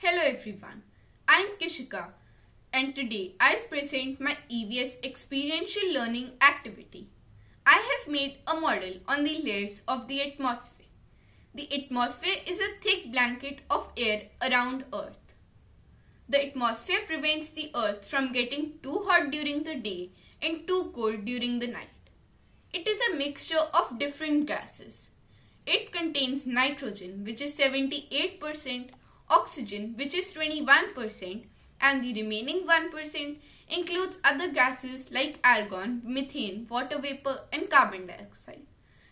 Hello everyone, I am Kishika and today I'll present my EVS experiential learning activity. I have made a model on the layers of the atmosphere. The atmosphere is a thick blanket of air around Earth. The atmosphere prevents the Earth from getting too hot during the day and too cold during the night. It is a mixture of different gases. It contains nitrogen which is 78%, oxygen which is 21% and the remaining 1% includes other gases like argon, methane, water vapor and carbon dioxide.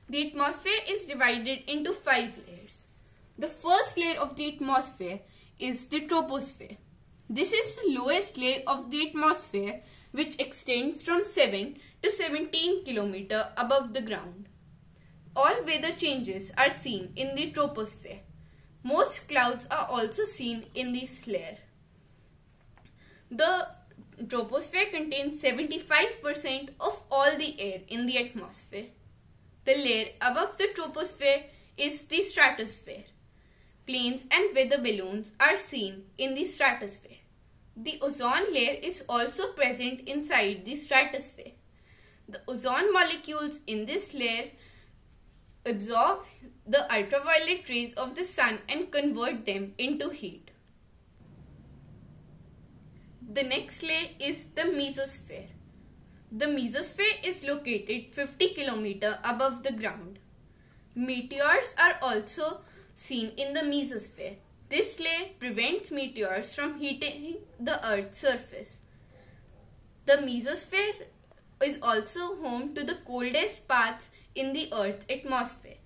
The atmosphere is divided into five layers. The first layer of the atmosphere is the troposphere. This is the lowest layer of the atmosphere which extends from 7 to 17 km above the ground. All weather changes are seen in the troposphere. Most clouds are also seen in this layer. The troposphere contains 75% of all the air in the atmosphere. The layer above the troposphere is the stratosphere. Planes and weather balloons are seen in the stratosphere. The ozone layer is also present inside the stratosphere. The ozone molecules in this layer absorb the ultraviolet rays of the sun and convert them into heat. The next layer is the mesosphere. The mesosphere is located 50 km above the ground. Meteors are also seen in the mesosphere. This layer prevents meteors from heating the Earth's surface. The mesosphere is also home to the coldest parts in the Earth's atmosphere.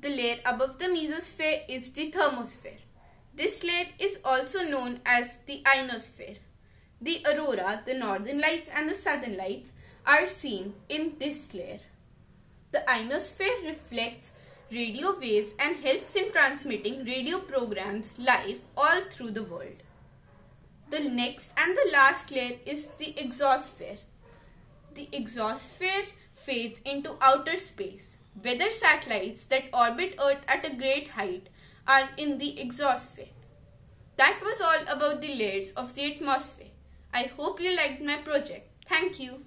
The layer above the mesosphere is the thermosphere. This layer is also known as the ionosphere. The aurora, the northern lights and the southern lights are seen in this layer. The ionosphere reflects radio waves and helps in transmitting radio programs live all through the world. The next and the last layer is the exosphere. The exosphere fades into outer space. Weather satellites that orbit Earth at a great height are in the exosphere. That was all about the layers of the atmosphere. I hope you liked my project. Thank you.